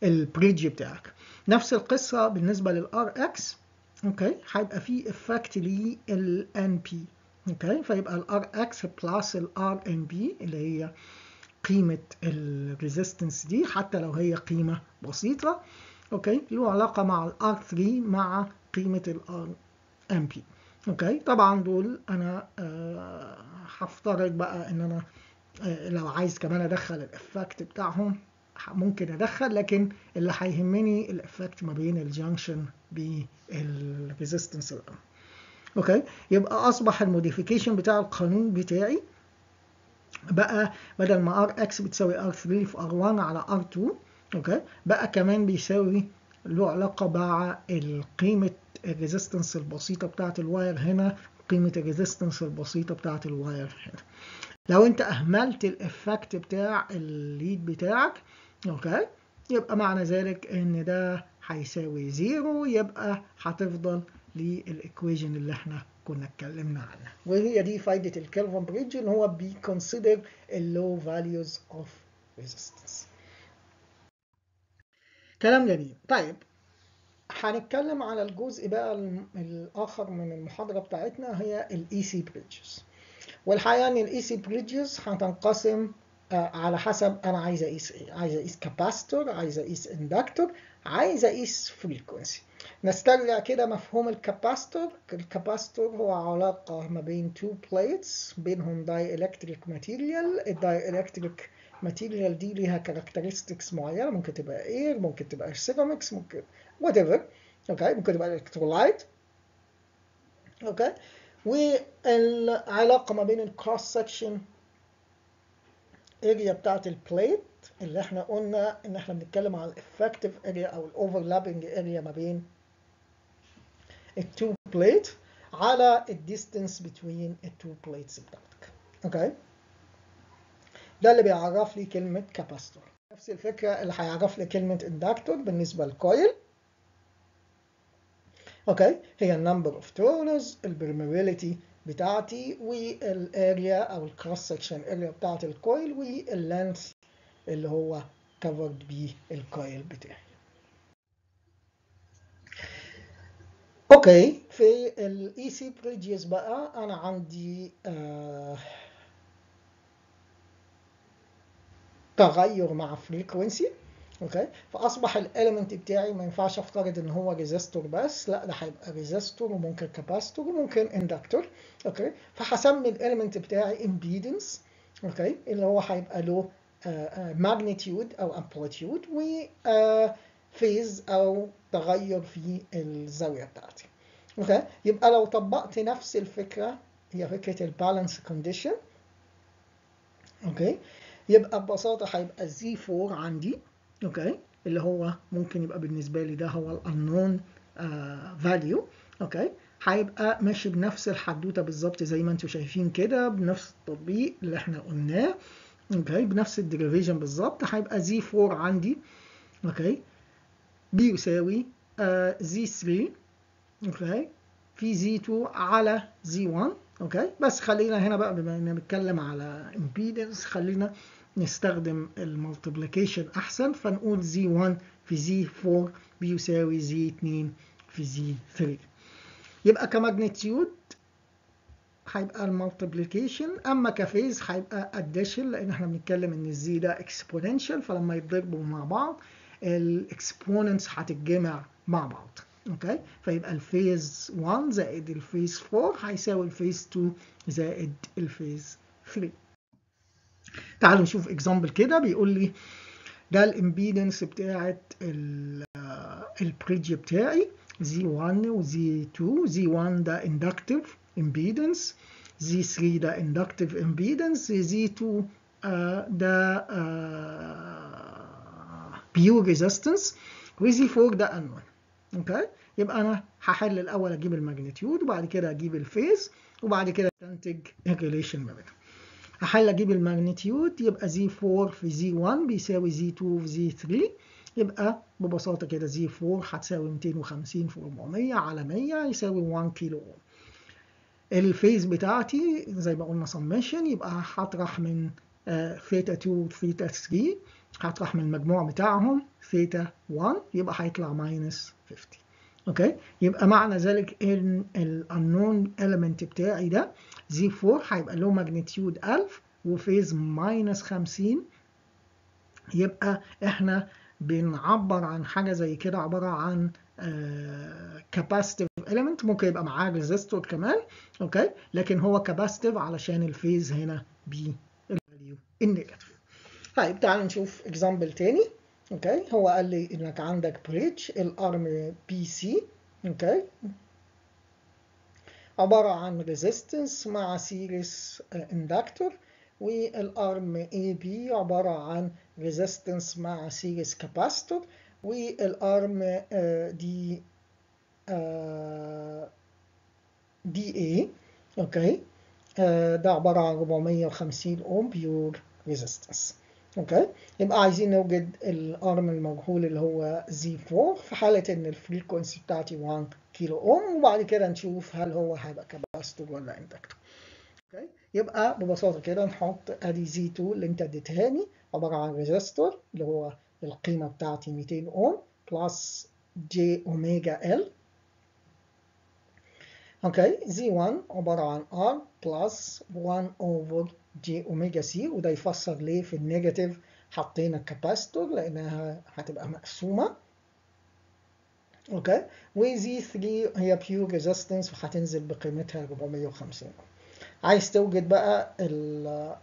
A: ال bridge بتاعك. نفس القصة بالنسبة لل R X. okay؟ هيبقى في effect لل N P okay؟ فيبقى ال R X plus ال R N P اللي هي قيمة ال resistance دي حتى لو هي قيمة بسيطة okay؟ له علاقة مع ال R 3 مع قيمة M P okay؟ طبعا دول أنا آه هفترض بقى إن أنا آه لو عايز كمان أدخل ال effect بتاعهم ممكن أدخل لكن اللي هيهمني ال effect ما بين ال junction بال resistance ال R okay؟ يبقى أصبح ال modification بتاع القانون بتاعي بقى بدل ما R X بتساوي R 3 في R 1 على R 2 okay؟ بقى كمان بيساوي له علاقة مع قيمه ال resistance البسيطة بتاعة ال wire هنا قيمة ال resistance البسيطة بتاعة ال wire هنا. لو أنت أهملت ال effect بتاع ال lead بتاعك okay؟ يبقى معنى ذلك إن ده هيساوي zero يبقى هتفضل لل equation اللي إحنا كنا اتكلمنا عنها وهي دي فايدة ال Kelvin bridge إن هو بي consider ال low values of resistance كلام جميل. طيب هنتكلم على الجزء بقى الآخر من المحاضرة بتاعتنا هي ال AC bridges والحقيقة إن ال AC bridges هتنقسم على حسب أنا عايز أقيس إيه. عايز أقيس capacitor عايز أقيس inductor عايز أقيس frequency نسترجع كده مفهوم ال capacitor. الكاباستور هو علاقة ما بين two plates بينهم dielectric material ال dielectric material دي ليها characteristics معينة. ممكن تبقى air ممكن تبقى ceramics ممكن whatever okay ممكن تبقى electrolyte okay والعلاقة ما بين ال cross section area بتاعت ال plate اللي إحنا قلنا ان إحنا بنتكلم على ال effective area أو ال overlapping area ما بين ال two plate على ال distance بين ال two plates بتاعتك. okay ده اللي بيعرف لي كلمة capacitor نفس الفكرة اللي هيعرف لي كلمة inductor بالنسبة لل coil okay هي ال number of turns ال permeability بتاعتي وال area أو ال cross section area بتاعت ال coil وال length اللي هو covered بيه ال coil بتاعي. okay في ال AC bridges بقى أنا عندي آه تغير مع frequency okay فأصبح ال element بتاعي ما ينفعش أفترض إن هو resistor بس لا ده هيبقى resistor وممكن capacitor وممكن inductor okay فهسمي ال element بتاعي impedance okay اللي هو هيبقى له magnitude أو amplitude و phase أو تغير في الزاوية بتاعتي. okay يبقى لو طبقت نفس الفكرة هي فكرة ال balance condition okay يبقى ببساطة هيبقى Z 4 عندي. okay اللي هو ممكن يبقى بالنسبة لي ده هو ال unknown value okay هيبقى ماشي بنفس الحدوتة بالظبط زي ما أنتم شايفين كده بنفس التطبيق اللي إحنا قلناه. okay بنفس ال derivation بالظبط. هيبقى Z 4 عندي. okay بيساوي Z 3 okay في Z 2 على Z 1 okay بس خلينا هنا بقى بما إننا بنتكلم على impedance خلينا نستخدم ال multiplication أحسن فنقول Z 1 في Z 4 بيساوي Z 2 في Z 3 يبقى ك magnitude هيبقى ال multiplication أما ك phase هيبقى addition لأن إحنا بنتكلم إن ال Z ده exponential فلما يتضربوا مع بعض ال exponents هتتجمع مع بعض. okay؟ فيبقى ال phase 1 زائد ال phase 4 هيساوي ال phase 2 زائد ال phase 3 تعالوا نشوف example كده بيقول لي ده ال impedance بتاعت ال bridge بتاعي. Z 1 و Z 2 Z 1 ده inductive impedance Z 3 ده inductive impedance Z 2 ده pure resistance و Z 4 ده unknown okay يبقى أنا هحل الأول أجيب ال magnitude وبعد كده أجيب ال phase وبعد كده استنتج ال relation ما بينهم. هحل أجيب ال magnitude يبقى Z 4 في Z 1 بيساوي Z 2 في Z 3 يبقى ببساطة كده Z 4 هتساوي 250 في 400 على 100 يساوي 1 كيلو أوم. ال phase بتاعتي زي ما قلنا سمشن يبقى هطرح من ثيتا 2 ثيتا 3 هطرح من المجموع بتاعهم ثيتا 1 يبقى هيطلع minus 50 okay؟ يبقى معنى ذلك إن الانون element بتاعي ده Z 4 هيبقى له magnitude 1000 و phase minus 50 يبقى إحنا بنعبر عن حاجة زي كده عبارة عن capacitive uh, element. ممكن يبقى معاه resistor كمان okay؟ لكن هو capacitive علشان ال phase هنا بال value ال negative طيب تعال نشوف example تاني. okay هو قال لي إنك عندك bridge ال arm BC okay عبارة عن resistance مع series inductor وال arm AB عبارة عن resistance مع series capacitor وال arm دي DA okay ده عبارة عن 450 اوم pure resistance okay يبقى عايزين نوجد ال arm المجهول اللي هو Z 4 في حالة إن ال frequency بتاعتي 1 كيلو اوم وبعد كده نشوف هل هو هيبقى capacitor ولا inductor okay يبقى ببساطة كده نحط أدي Z 2 اللي أنت اديتهاني عبارة عن resistor اللي هو القيمة بتاعتي 200 اوم plus j omega L okay Z 1 عبارة عن R plus 1 over j omega C وده يفسر ليه في ال negative حطينا capacitor لأنها هتبقى مقسومة. okay؟ و Z 3 هي pure resistance وهتنزل بقيمتها 450 عايز توجد بقى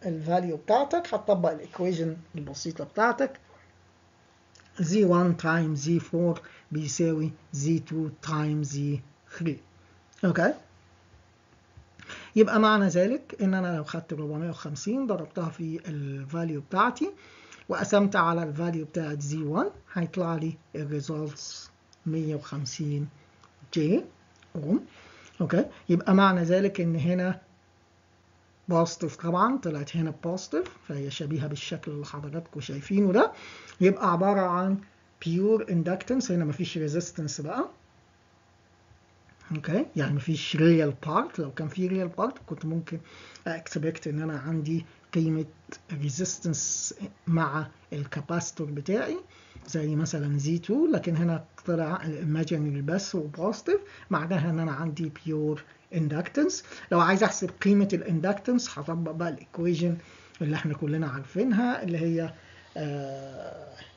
A: ال value بتاعتك هتطبق ال equation البسيطة بتاعتك. Z 1 time Z 4 بيساوي Z 2 time Z 3 okay؟ يبقى معنى ذلك إن أنا لو خدت 450 ضربتها في ال value بتاعتي وقسمت على ال value بتاعت Z 1 هيطلع لي ال results 150 j اوم okay؟ يبقى معنى ذلك إن هنا positive طبعا طلعت هنا positive فهي شبيهة بالشكل اللي حضراتكم شايفينه ده. يبقى عبارة عن pure inductance هنا مفيش resistance بقى. okay؟ يعني مفيش real part لو كان في real part كنت ممكن expect إن أنا عندي قيمة resistance مع ال capacitor بتاعي زي مثلا Z 2 لكن هنا طلع ال imaginary بس و positive معناها إن أنا عندي pure inductance لو عايز أحسب قيمة ال inductance هطبق بقى ال equation اللي إحنا كلنا عارفينها اللي هي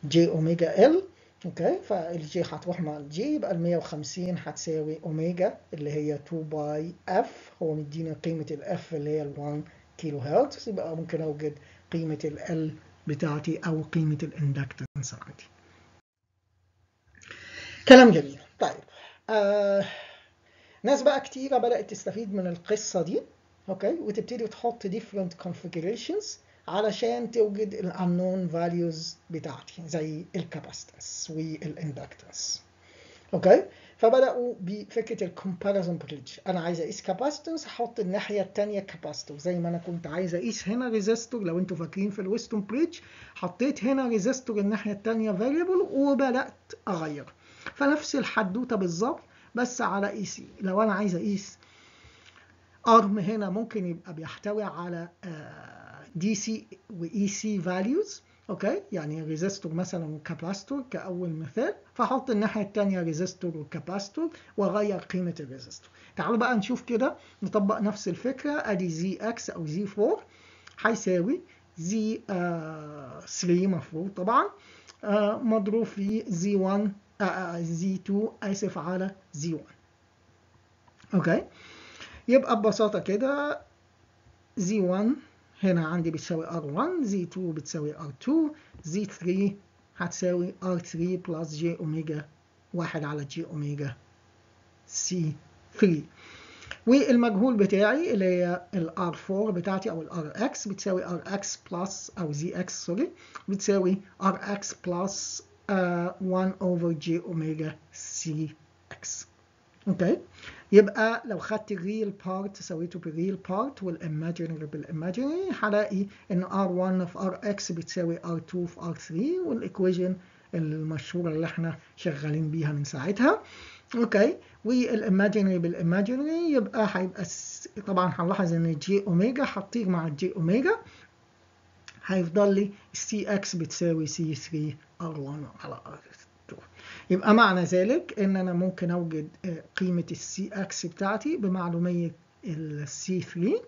A: J omega L okay فال J هتروح مع ال J يبقى ال 150 هتساوي اوميجا اللي هي 2 pi F هو مدينا قيمة ال F اللي هي ال 1 كيلو هرتز يبقى ممكن أوجد قيمة ال L بتاعتي أو قيمة ال inductance عندي. كلام جميل. طيب آه ناس بقى كتيرة بدأت تستفيد من القصة دي. okay وتبتدي تحط different configurations. علشان توجد ال unknown values بتاعتي زي ال capacitance وال inductance okay فبدأوا بفكرة ال comparison bridge أنا عايز أقيس capacitance أحط الناحية التانية capacitor زي ما أنا كنت عايز أقيس هنا resistor لو أنتوا فاكرين في ال Wheatstone bridge حطيت هنا resistor الناحية التانية variable وبدأت أغير. فنفس الحدوتة بالظبط بس على AC لو أنا عايز أقيس arm هنا ممكن يبقى بيحتوي على DC و AC values okay؟ يعني resistor مثلا و capacitor كأول مثال. فاحط الناحية الثانية resistor و capacitor واغير قيمة ال resistor تعالوا بقى نشوف كده نطبق نفس الفكرة. أدي زي إكس أو زي 4 هيساوي Z 3 مفروض طبعا. آه مضروب في Z 1 Z 2 آسف على Z 1 okay؟ يبقى ببساطة كده Z 1 هنا عندي بتساوي R1 Z2 بتساوي R2 Z3 هتساوي R3 plus J omega واحد على J omega C3 والمجهول بتاعي اللي هي ال R4 بتاعتي أو ال RX بتساوي RX plus أو ZX sorry بتساوي RX plus uh, 1 over J omega CX okay يبقى لو خدت ال real part سويته بال real part وال imaginary بال imaginary هلاقي إن R1 في RX بتساوي R2 في R3 وال equation المشهورة اللي إحنا شغالين بيها من ساعتها. okay وال imaginary بال imaginary يبقى هيبقى طبعا هنلاحظ إن ال J omega هتطير مع ال J omega هيفضل لي C X بتساوي C 3 R1 على R2 يبقى معنى ذلك إن أنا ممكن أوجد قيمة ال C X بتاعتي بمعلومية ال C 3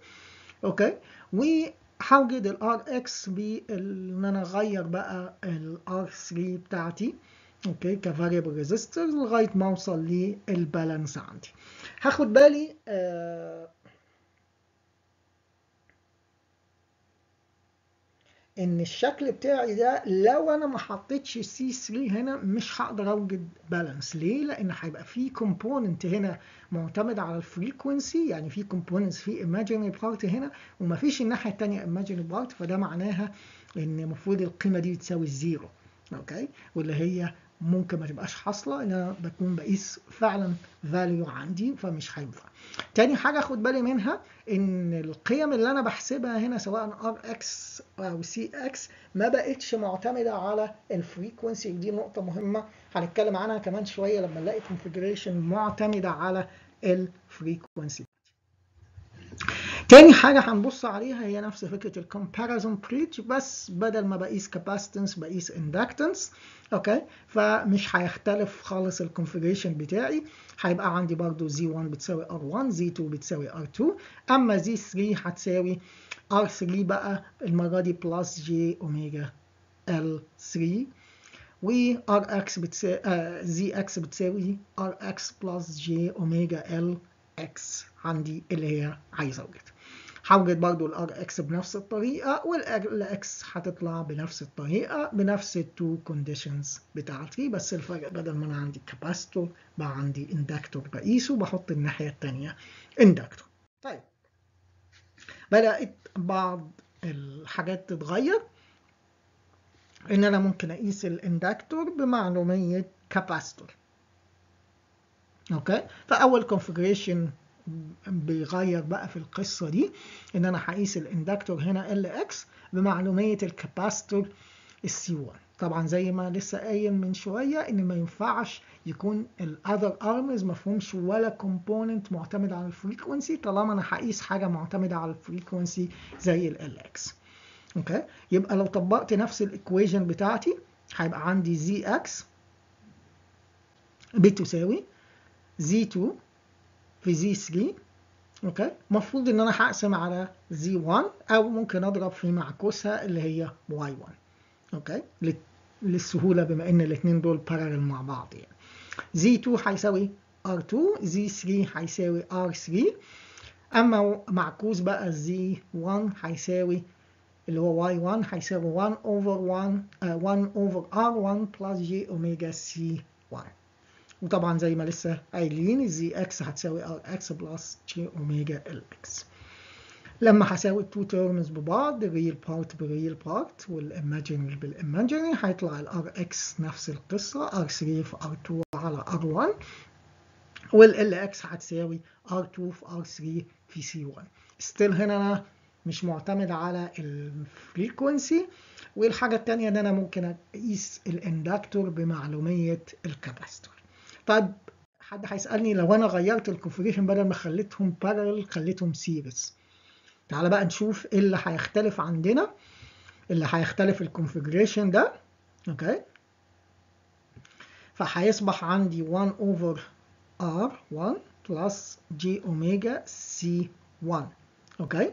A: okay؟ وهوجد ال R X بإن أنا أغير بقى ال R 3 بتاعتي okay؟ ك variable resistor لغاية ما أوصل لل balance عندي. هاخد بالي آه إن الشكل بتاعي ده لو أنا ما حطيتش C 3 هنا مش هقدر أوجد balance ليه؟ لأن هيبقى في component هنا معتمد على ال frequency يعني في components في imaginary part هنا وما فيش الناحية الثانية imaginary part فده معناها إن المفروض القيمة دي بتساوي ال zero okay واللي هي ممكن ما تبقاش حاصلة إن أنا بكون بقيس فعلا value عندي فمش هينفع. تاني حاجة أخد بالي منها إن القيم اللي أنا بحسبها هنا سواء R X أو C X ما بقتش معتمدة على ال frequency دي نقطة مهمة هنتكلم عنها كمان شوية لما نلاقي configuration معتمدة على ال frequency تاني حاجة هنبص عليها هي نفس فكرة ال comparison bridge بس بدل ما بقيس capacitance بقيس inductance okay فمش هيختلف خالص ال configuration بتاعي. هيبقى عندي برضو Z1 بتساوي R1 Z2 بتساوي R2 أما Z3 هتساوي R3 بقى المرة دي plus J omega L3 و RX بتساوي آه ZX بتساوي RX plus J omega LX عندي اللي هي عايزة أوجد هوجد برضو ال R X بنفس الطريقة وال R X هتطلع بنفس الطريقة بنفس ال two conditions بتاعتي. بس الفرق بدل ما أنا عندي capacitor بقى عندي inductor بقيسه بحط الناحية التانية inductor طيب. بدأت بعض الحاجات تتغير. إن أنا ممكن أقيس ال inductor بمعلومية capacitor okay؟ فأول configuration بيغير بقى في القصة دي إن أنا هقيس ال inductor هنا L X بمعلومية ال capacitor ال C 1 طبعا زي ما لسه قايل من شوية إن ما ينفعش يكون ال other arms ما فيهمش ولا component معتمد على ال frequency طالما أنا هقيس حاجة معتمدة على ال frequency زي L X okay؟ يبقى لو طبقت نفس ال equation بتاعتي هيبقى عندي Z X بتساوي Z 2 في Z 3 okay؟ المفروض إن أنا هقسم على Z 1 أو ممكن أضرب في معكوسها اللي هي Y 1 okay؟ للسهولة بما إن الاثنين دول parallel مع بعض يعني. Z 2 هيساوي R2 Z 3 هيساوي R3 أما معكوس بقى Z 1 هيساوي اللي هو y1 هيساوي 1 over 1 uh, 1 over r1 plus j omega c 1 وطبعا زي ما لسه قايلين الزي إكس هتساوي R x plus j omega L x. لما هساوي ال two terms ببعض الريل بارت بالريل بارت والايماجينري بالايماجينري هيطلع ال R x نفس القصة R 3 في R 2 على R 1 وال L x هتساوي R 2 في R 3 في C 1 still هنا أنا مش معتمد على ال frequency والحاجة الثانية إن أنا ممكن أقيس ال inductor بمعلومية ال capacitor طيب حد هيسألني لو أنا غيرت ال configuration بدل ما خليتهم parallel خليتهم series تعالى بقى نشوف إيه اللي هيختلف عندنا. اللي هيختلف ال configuration ده. okay. فهيصبح عندي 1 over r1 plus j omega c1 okay.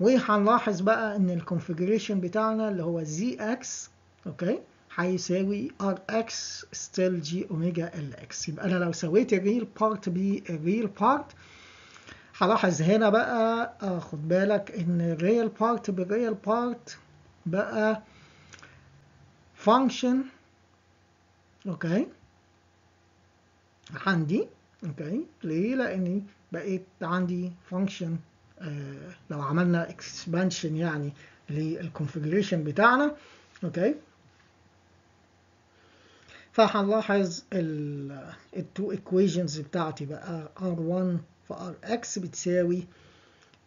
A: وهنلاحظ بقى إن ال configuration بتاعنا اللي هو zx okay. هيساوي rx still g اوميجا lx. يبقى أنا لو سويت ال real part بال real part هلاحظ هنا بقى آه خد بالك إن ال real part بال real part بقى function. okay. عندي okay. ليه؟ لأني بقيت عندي function آه لو عملنا expansion يعني لل configuration بتاعنا. okay. فهنلاحظ ال two equations بتاعتي بقى. R1 في Rx بتساوي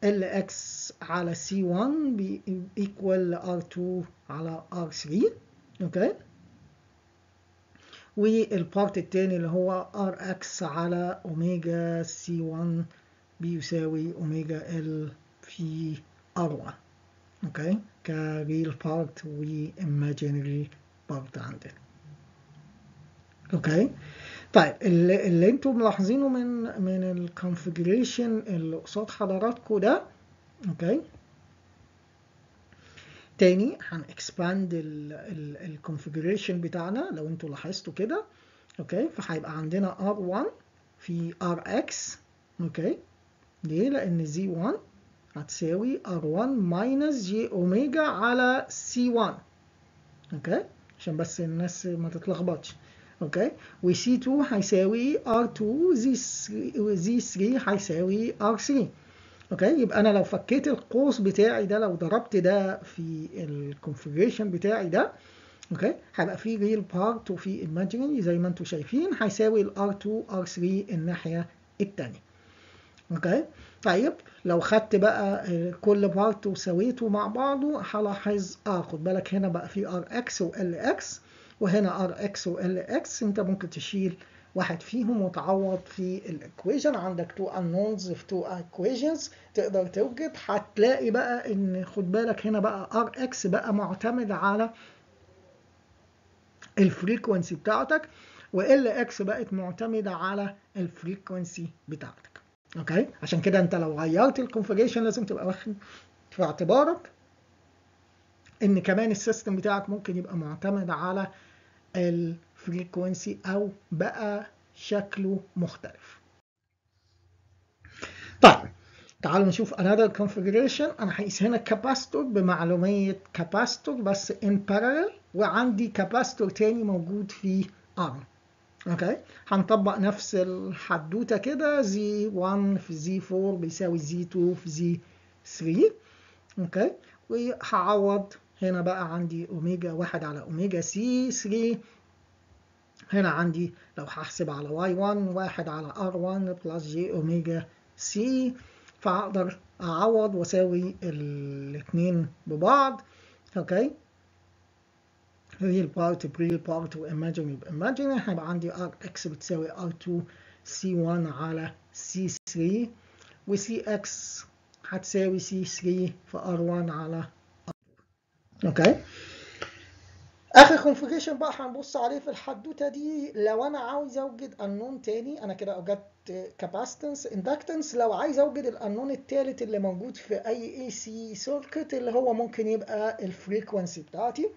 A: Lx على C1 equal R2 على R3 okay وال part التاني اللي هو Rx على omega C1 بيساوي omega L في R1 okay ك real part و imaginary part عندنا. okay؟ طيب اللي, اللي أنتم ملاحظينه من من ال configuration اللي قصاد حضراتكم ده okay؟ تاني هن expand ال configuration بتاعنا لو أنتوا لاحظتوا كده okay؟ فهيبقى عندنا R1 في Rx okay؟ ليه؟ لأن Z1 هتساوي R1 minus j omega على C1 okay؟ عشان بس الناس ما تتلخبطش. أوكي و C2 هيساوي R2 Z3 هيساوي R3 okay يبقى أنا لو فكيت القوس بتاعي ده لو ضربت ده في ال configuration بتاعي ده okay هيبقى في real part وفي imaginary زي ما أنتم شايفين هيساوي ال R2 R3 الناحية الثانية okay طيب لو خدت بقى كل part وسويته مع بعضه هلاحظ آه خد بالك هنا بقى في Rx و Lx وهنا Rx و Lx انت ممكن تشيل واحد فيهم وتعوض في ال equation عندك two unknowns في two equations. تقدر توجد هتلاقي بقى إن خد بالك هنا بقى Rx بقى معتمد على ال frequency بتاعتك و Lx بقت معتمدة على ال frequency بتاعتك. okay؟ عشان كده أنت لو غيرت ال configuration لازم تبقى واخد في اعتبارك إن كمان ال system بتاعك ممكن يبقى معتمد على ال frequency أو بقى شكله مختلف. طيب تعالوا نشوف another configuration. أنا هقيس هنا capacitor بمعلومية capacitor بس in parallel وعندي capacitor تاني موجود في arm okay هنطبق نفس الحدوتة كده Z 1 في Z 4 بيساوي Z 2 في Z 3 okay وهعوض هنا بقى عندي أوميجا 1 على omega C 3 هنا عندي لو هحسب على Y 1 1 على R 1 plus j omega C. فاقدر أعوض وأساوي الاثنين ببعض. okay؟ real part real part و imaginary imaginary هيبقى عندي Rx بتساوي R2 C1 على C3 و Cx هتساوي C3 في R1 على R2 okay. آخر configuration بقى هنبص عليه في الحدوتة دي. لو أنا عاوز أوجد انون تاني أنا كده أوجدت capacitance inductance لو عايز أوجد الانون التالت اللي موجود في أي AC circuit اللي هو ممكن يبقى ال frequency بتاعتي.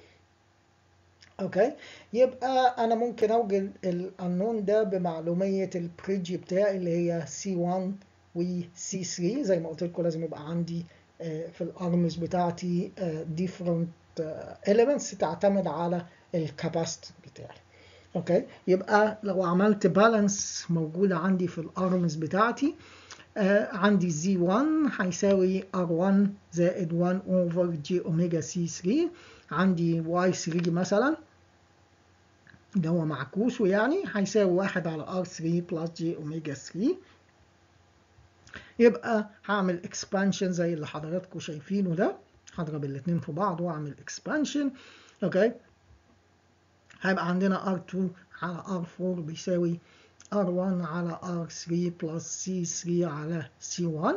A: okay. يبقى أنا ممكن أوجد الانون ده بمعلومية ال bridge بتاعي اللي هي C 1 و C 3 زي ما قلت لكم لازم يبقى عندي في ال arms بتاعتي different elements تعتمد على ال capacity بتاعي. okay يبقى لو عملت balance موجودة عندي في ال arms بتاعتي آه عندي Z 1 هيساوي R1 زائد 1 over j omega C 3 عندي Y 3 مثلا ده هو معكوسه يعني هيساوي 1 على R3 plus j omega 3 يبقى هعمل expansion زي اللي حضراتكم شايفينه ده. هضرب الاثنين في بعض وأعمل expansion okay هيبقى عندنا R2 على R4 بيساوي R1 على R3 plus C3 على C1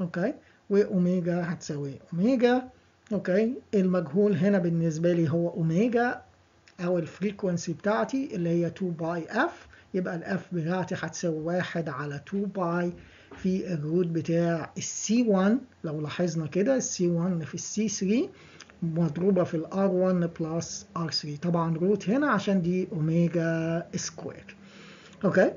A: okay و omega هتساوي omega. okay المجهول هنا بالنسبة لي هو أوميجا أو ال frequency بتاعتي اللي هي 2 pi f يبقى ال f بتاعتي هتساوي واحد على 2 pi في ال root بتاع ال C 1 لو لاحظنا كده ال C 1 في ال C 3 مضروبة في ال R 1 plus R 3 طبعا root هنا عشان دي omega square. okay؟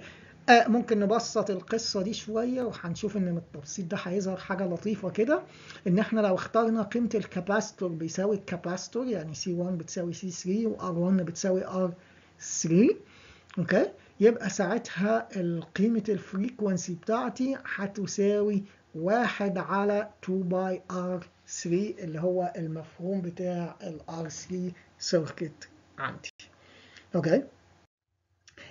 A: آه ممكن نبسط القصة دي شوية وهنشوف إن من التبسيط ده هيظهر حاجة لطيفة كده. إن إحنا لو اخترنا قيمة ال capacitor بيساوي ال capacitor يعني C1 بتساوي C3 و R1 بتساوي R3 okay؟ يبقى ساعتها قيمة ال frequency بتاعتي هتساوي واحد على 2 pi RC اللي هو المفهوم بتاع ال RC circuit عندي. okay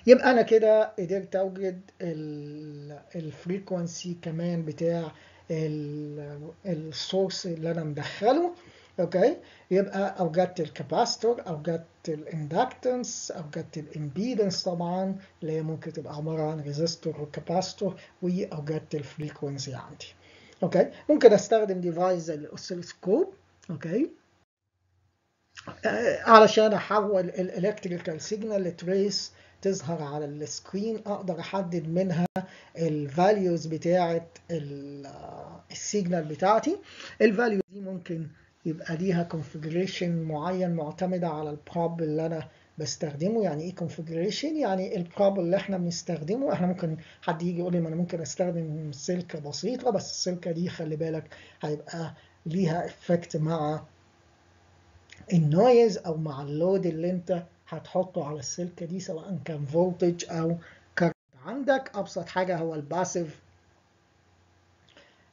A: يبقى أنا كده قدرت أوجد ال frequency كمان بتاع ال source اللي أنا مدخله. okay يبقى اوجدت ال capacitor اوجدت ال inductance اوجدت ال impedance طبعا اللي هي ممكن تبقى عبارة عن resistor و capacitor واوجدت ال frequency عندي. okay ممكن أستخدم device زي ال oscilloscope. okay آه علشان أحول ال electrical signal ل trace تظهر على ال screen أقدر أحدد منها ال values بتاعه ال signal بتاعتي. ال value دي ممكن يبقى ليها configuration معين معتمدة على ال probe اللي أنا بستخدمه. يعني إيه configuration يعني ال probe اللي إحنا بنستخدمه. إحنا ممكن حد يجي يقول لي ما أنا ممكن أستخدم سلكة بسيطة بس السلكة دي خلي بالك هيبقى ليها effect مع ال noise أو مع ال load اللي أنت هتحطه على السلكة دي سواء كان voltage أو current عندك أبسط حاجة هو ال passive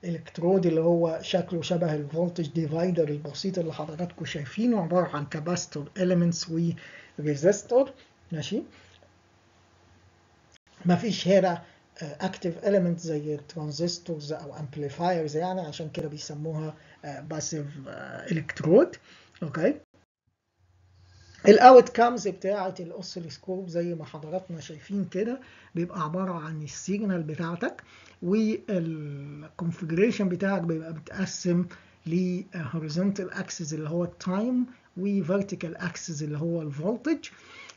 A: electrode اللي هو شكله شبه ال voltage divider البسيط اللي حضراتكم شايفينه عبارة عن capacitor elements و resistor ماشي؟ مفيش هنا active element زي transistors أو amplifiers يعني عشان كده بيسموها passive electrode okay؟ ال outcomes بتاعة ال oscilloscope زي ما حضراتكم شايفين كده بيبقى عبارة عن ال signal بتاعتك. وال configuration بتاعك بيبقى متقسم ل horizontal axis اللي هو ال time و vertical axis اللي هو ال voltage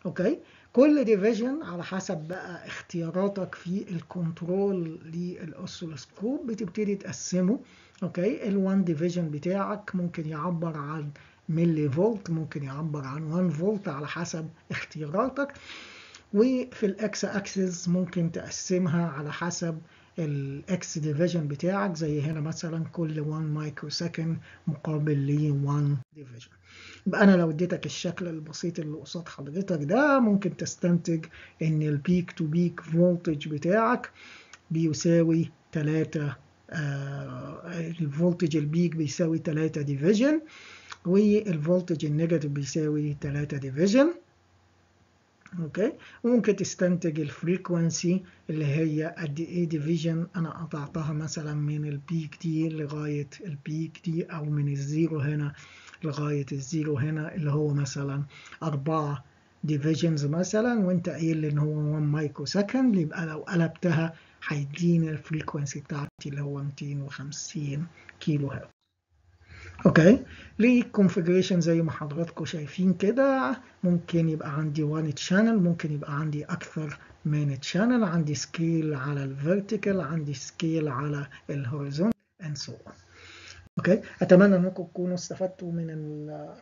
A: okay كل division على حسب بقى اختياراتك في ال control لل oscilloscope بتبتدي تقسمه. okay ال1 division بتاعك ممكن يعبر عن milli volt ممكن يعبر عن 1 فولت على حسب اختياراتك. وفي الاكس اكسس ممكن تقسمها على حسب ال X division بتاعك زي هنا مثلا كل 1 micro second مقابل ل 1 division يبقى أنا لو اديتك الشكل البسيط اللي قصاد حضرتك ده ممكن تستنتج إن ال peak to peak voltage بتاعك بيساوي 3 آه ال voltage ال peak بيساوي 3 division وال voltage ال negative بيساوي 3 division okay؟ وممكن تستنتج ال frequency اللي هي قد إيه division أنا قطعتها مثلا من ال peak دي لغاية ال peak دي أو من ال zero هنا لغاية ال zero هنا اللي هو مثلا 4 divisions مثلا وأنت قايل إن هو 1 micro second يبقى لو قلبتها هيديني ال frequency بتاعتي اللي هو 250 kilo hertz okay ليه configuration زي ما حضراتكم شايفين كده. ممكن يبقى عندي 1 channel ممكن يبقى عندي أكثر من channel عندي scale على ال vertical عندي scale على ال horizontal and so on okay أتمنى إنكم تكونوا استفدتوا من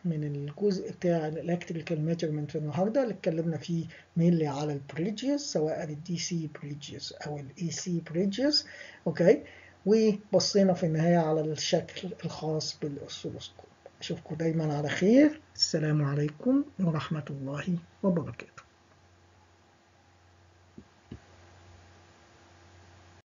A: من الجزء بتاع ال electrical measurement النهارده. اللي اتكلمنا فيه mainly على ال bridges سواء ال DC bridges أو ال AC bridges okay وبصينا في النهاية على الشكل الخاص بال oscilloscope أشوفكم دايما على خير. السلام عليكم ورحمة الله وبركاته.